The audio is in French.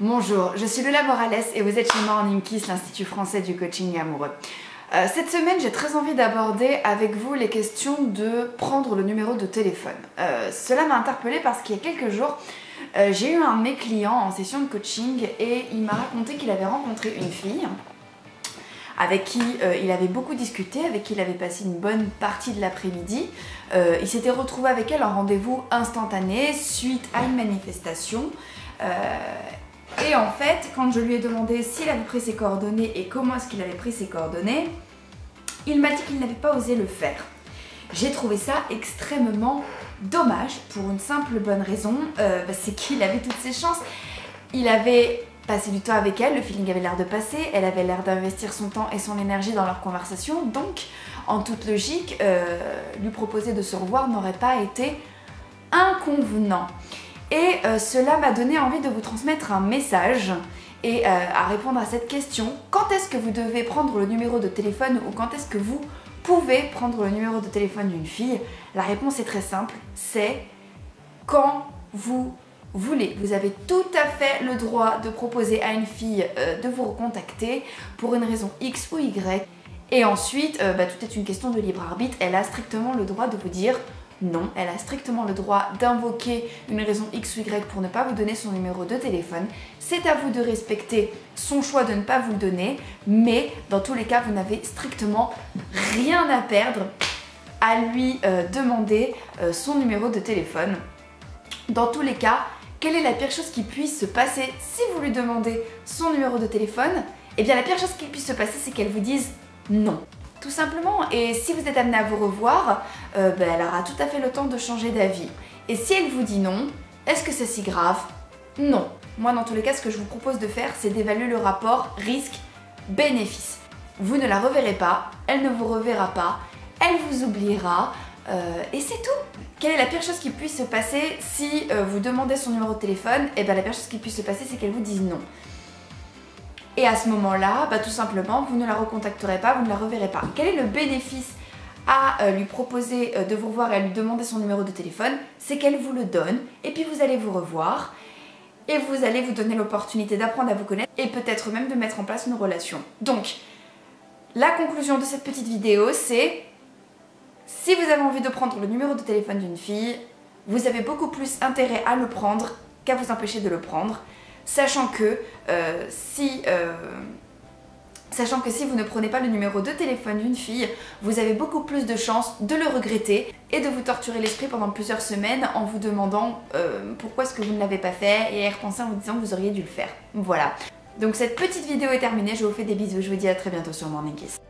Bonjour, je suis Lola Morales et vous êtes chez Morning Kiss, l'Institut français du coaching amoureux. Euh, cette semaine, j'ai très envie d'aborder avec vous les questions de prendre le numéro de téléphone. Euh, cela m'a interpellée parce qu'il y a quelques jours, euh, j'ai eu un de mes clients en session de coaching et il m'a raconté qu'il avait rencontré une fille avec qui il avait beaucoup discuté, avec qui il avait passé une bonne partie de l'après-midi. il s'était retrouvé avec elle en rendez-vous instantané suite à une manifestation. Et en fait, quand je lui ai demandé s'il avait pris ses coordonnées et comment est-ce qu'il avait pris ses coordonnées, il m'a dit qu'il n'avait pas osé le faire. J'ai trouvé ça extrêmement dommage pour une simple bonne raison, euh, c'est qu'il avait toutes ses chances. Il avait passé du temps avec elle, le feeling avait l'air de passer, elle avait l'air d'investir son temps et son énergie dans leur conversation, donc en toute logique, euh, lui proposer de se revoir n'aurait pas été inconvenant. Et euh, cela m'a donné envie de vous transmettre un message et euh, à répondre à cette question. Quand est-ce que vous devez prendre le numéro de téléphone ou quand est-ce que vous pouvez prendre le numéro de téléphone d'une fille? La réponse est très simple, c'est quand vous voulez. Vous avez tout à fait le droit de proposer à une fille euh, de vous recontacter pour une raison X ou Y. Et ensuite, bah, tout est une question de libre arbitre. Elle a strictement le droit de vous dire non, elle a strictement le droit d'invoquer une raison X ou Y pour ne pas vous donner son numéro de téléphone. C'est à vous de respecter son choix de ne pas vous le donner, mais dans tous les cas, vous n'avez strictement rien à perdre à lui euh, demander euh, son numéro de téléphone. Dans tous les cas, quelle est la pire chose qui puisse se passer si vous lui demandez son numéro de téléphone? Eh bien la pire chose qui puisse se passer, c'est qu'elle vous dise non tout simplement. Et si vous êtes amené à vous revoir, euh, ben, elle aura tout à fait le temps de changer d'avis. Et si elle vous dit non, est-ce que c'est si grave? Non. Moi, dans tous les cas, ce que je vous propose de faire, c'est d'évaluer le rapport risque-bénéfice. Vous ne la reverrez pas, elle ne vous reverra pas, elle vous oubliera, euh, et c'est tout. Quelle est la pire chose qui puisse se passer si euh, vous demandez son numéro de téléphone? Et eh bien la pire chose qui puisse se passer, c'est qu'elle vous dise non. Et à ce moment-là, bah, tout simplement, vous ne la recontacterez pas, vous ne la reverrez pas. Quel est le bénéfice à euh, lui proposer euh, de vous revoir et à lui demander son numéro de téléphone? C'est qu'elle vous le donne et puis vous allez vous revoir et vous allez vous donner l'opportunité d'apprendre à vous connaître et peut-être même de mettre en place une relation. Donc, la conclusion de cette petite vidéo, c'est si vous avez envie de prendre le numéro de téléphone d'une fille, vous avez beaucoup plus intérêt à le prendre qu'à vous empêcher de le prendre sachant que euh, si... Euh, sachant que si vous ne prenez pas le numéro de téléphone d'une fille, vous avez beaucoup plus de chances de le regretter et de vous torturer l'esprit pendant plusieurs semaines en vous demandant euh, pourquoi est-ce que vous ne l'avez pas fait et à y repenser en vous disant que vous auriez dû le faire. Voilà. Donc cette petite vidéo est terminée, je vous fais des bisous, je vous dis à très bientôt sur Morning Kiss.